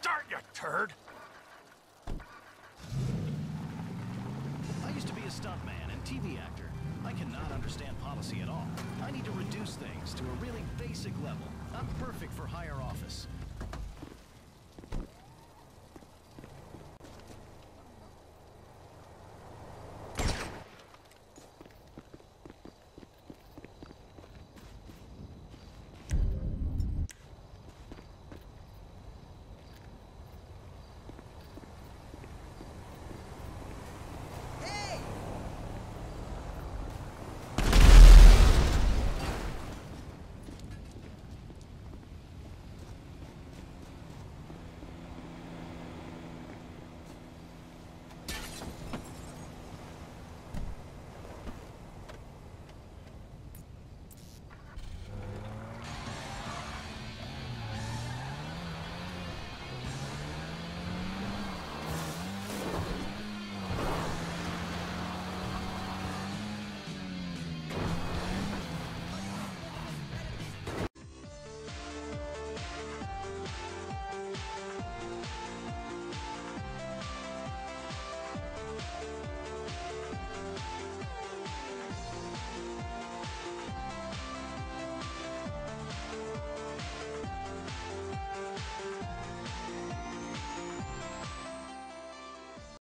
start, you turd! I used to be a stuntman and TV actor. I cannot understand policy at all. I need to reduce things to a really basic level. I'm perfect for higher office,